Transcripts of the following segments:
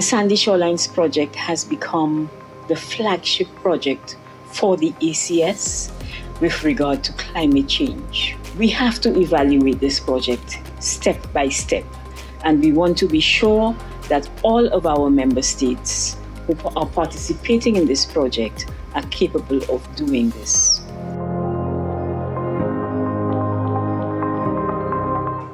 The Sandy Shorelines project has become the flagship project for the ACS with regard to climate change. We have to evaluate this project step by step, and we want to be sure that all of our member states who are participating in this project are capable of doing this.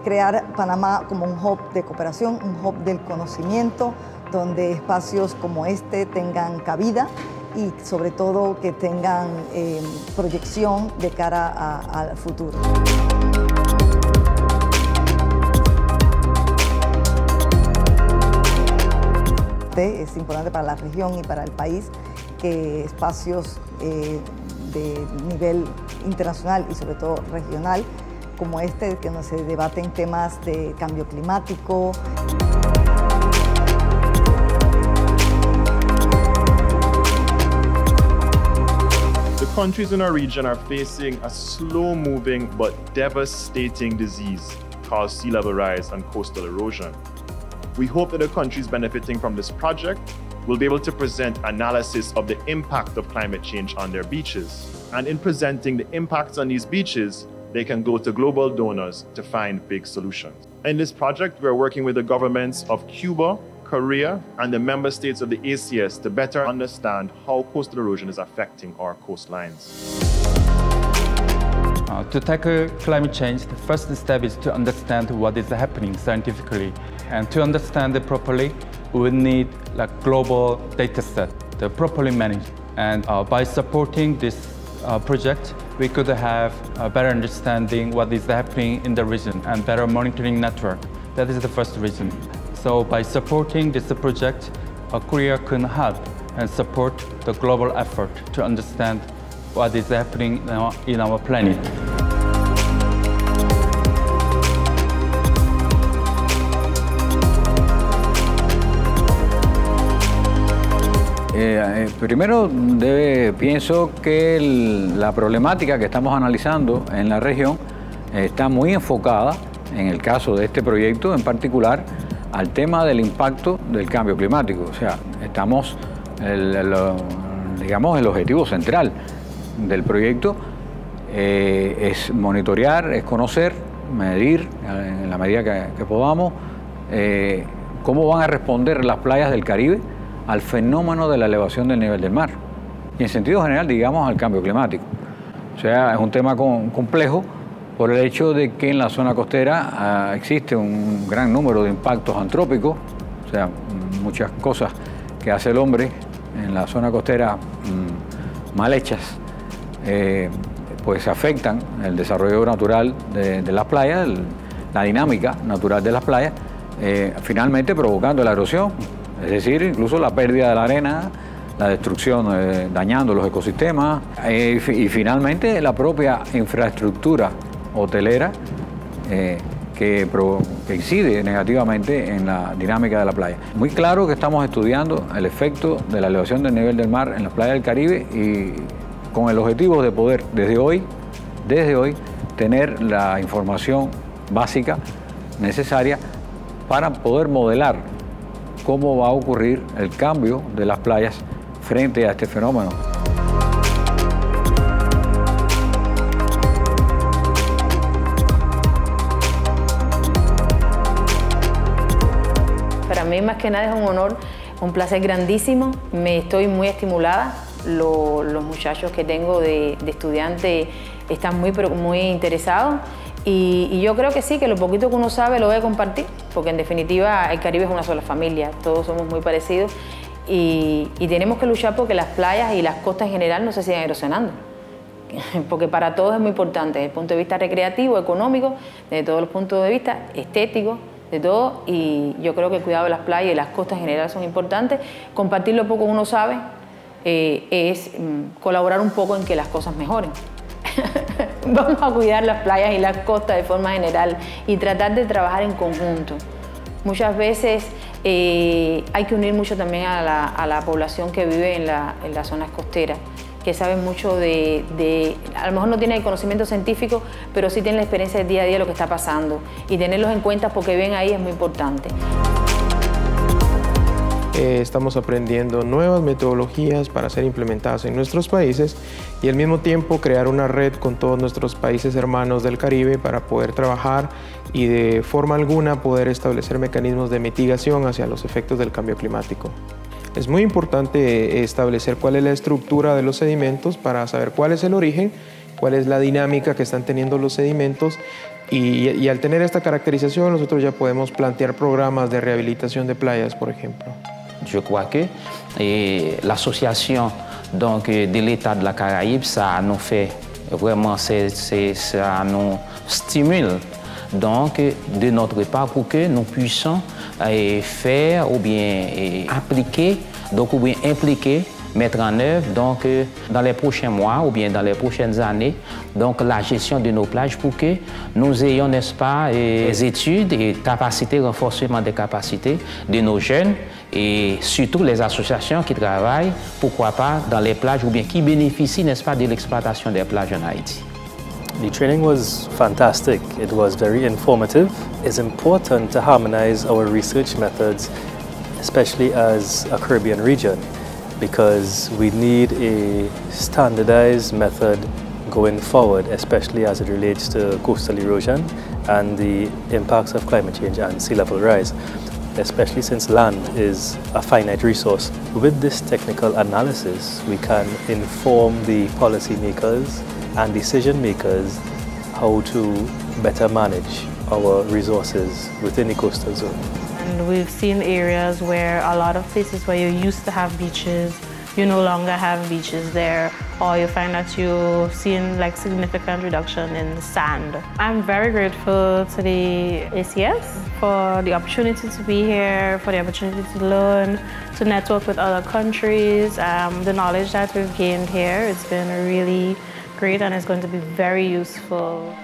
Crear Panamá como un hub de cooperación, un hub del conocimiento, donde espacios como este tengan cabida y sobre todo que tengan eh, proyección de cara al futuro. Es importante para la región y para el país que espacios eh, de nivel internacional y sobre todo regional como este, que no se debaten temas de cambio climático. Countries in our region are facing a slow-moving but devastating disease called sea level rise and coastal erosion. We hope that the countries benefiting from this project will be able to present analysis of the impact of climate change on their beaches. And in presenting the impacts on these beaches, they can go to global donors to find big solutions. In this project, we're working with the governments of Cuba, Korea, and the member states of the ACS to better understand how coastal erosion is affecting our coastlines. Uh, to tackle climate change, the first step is to understand what is happening scientifically. And to understand it properly, we need a global data set to properly manage. And uh, by supporting this uh, project, we could have a better understanding what is happening in the region and better monitoring network. That is the first reason. So by supporting this project, Korea can help and support the global effort to understand what is happening in our, in planet. Eh, eh, primero, debe, pienso que el, la problemática que estamos analizando en la región está muy enfocada, en el caso de este proyecto en particular, al tema del impacto del cambio climático. O sea, estamos, digamos, el objetivo central del proyecto eh, es monitorear, es conocer, medir eh, en la medida que, podamos eh, cómo van a responder las playas del Caribe al fenómeno de la elevación del nivel del mar y en sentido general, digamos, al cambio climático. O sea, es un tema complejo por el hecho de que en la zona costera ah, existe un gran número de impactos antrópicos, o sea, muchas cosas que hace el hombre en la zona costera mm, mal hechas, eh, pues afectan el desarrollo natural de, las playas, la dinámica natural de las playas, eh, finalmente provocando la erosión, es decir, incluso la pérdida de la arena, la destrucción, eh, dañando los ecosistemas y finalmente la propia infraestructura hotelera eh, que, incide negativamente en la dinámica de la playa. Muy claro que estamos estudiando el efecto de la elevación del nivel del mar en las playas del Caribe y con el objetivo de poder desde hoy, desde hoy, tener la información básica necesaria para poder modelar cómo va a ocurrir el cambio de las playas frente a este fenómeno. Que nada es un honor, un placer grandísimo. Me estoy muy estimulada. los muchachos que tengo de, estudiantes están muy, muy interesados. Y, yo creo que sí, que lo poquito que uno sabe lo debe compartir, porque en definitiva el Caribe es una sola familia, todos somos muy parecidos y, y tenemos que luchar porque las playas y las costas en general no se sigan erosionando porque para todos es muy importante, desde el punto de vista recreativo, económico, desde todos los puntos de vista estético, de todo y yo creo que el cuidado de las playas y las costas en general son importantes. Compartir lo poco uno sabe eh, es mm, colaborar un poco en que las cosas mejoren. Vamos a cuidar las playas y las costas de forma general y tratar de trabajar en conjunto. Muchas veces eh, hay que unir mucho también a la, población que vive en, en las zonas costeras que saben mucho de, a lo mejor no tienen el conocimiento científico, pero sí tienen la experiencia del día a día de lo que está pasando. Y tenerlos en cuenta porque ven ahí es muy importante. Eh, estamos aprendiendo nuevas metodologías para ser implementadas en nuestros países y al mismo tiempo crear una red con todos nuestros países hermanos del Caribe para poder trabajar y de forma alguna poder establecer mecanismos de mitigación hacia los efectos del cambio climático. Es muy importante establecer cuál es la estructura de los sedimentos para saber cuál es el origen, cuál es la dinámica que están teniendo los sedimentos y, y al tener esta caracterización nosotros ya podemos plantear programas de rehabilitación de playas, por ejemplo. Je crois que l'association donc de l'État de la Caraïbe, ça nous fait vraiment, ça nous stimule donc de notre part pour que nous puissions faire ou bien appliquer, donc ou bien impliquer mettre en œuvre donc, euh, dans les prochains mois ou bien dans les prochaines années donc, la gestion de nos plages pour que nous ayons, n'est-ce pas, des études et capacités, renforcement des capacités de nos jeunes et surtout les associations qui travaillent, pourquoi pas, dans les plages ou bien qui bénéficient, n'est-ce pas, de l'exploitation des plages en Haïti. The training was fantastic. It was very informative. It's important to harmonize our research methods, especially as a Caribbean region. because we need a standardized method going forward, especially as it relates to coastal erosion and the impacts of climate change and sea level rise, especially since land is a finite resource. With this technical analysis, we can inform the policymakers and decision makers how to better manage our resources within the coastal zone. And we've seen areas where a lot of places where you used to have beaches, you no longer have beaches there, or you find that you're seeing like significant reduction in sand. I'm very grateful to the ACS for the opportunity to be here, for the opportunity to learn, to network with other countries. Um, the knowledge that we've gained here, it's been really great and it's going to be very useful.